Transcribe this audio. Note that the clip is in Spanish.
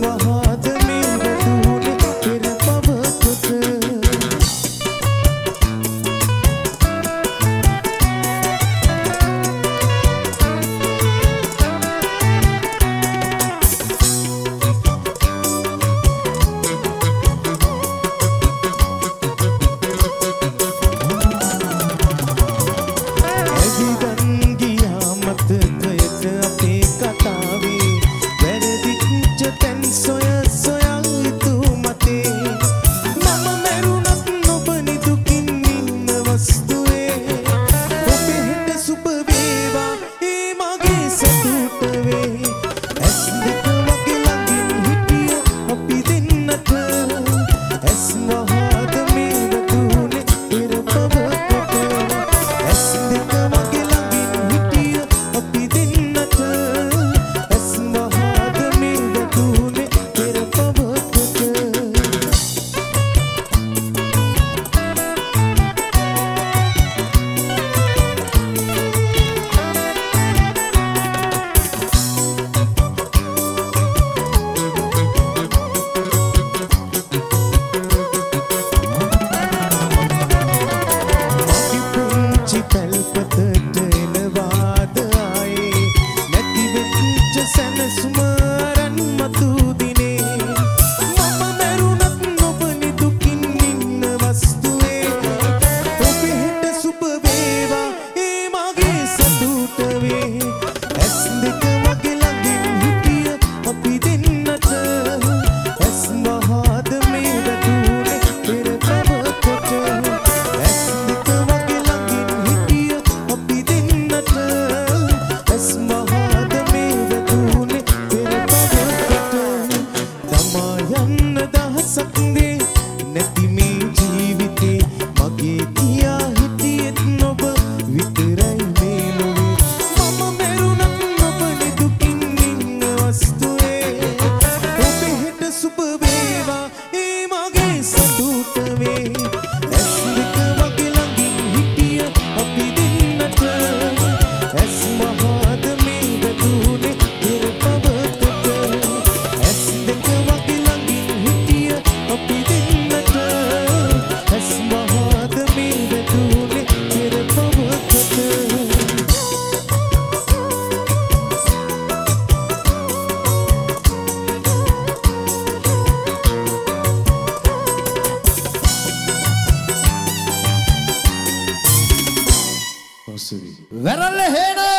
वहाँ நம்புவேன் sí. ¡Ver a Lejera!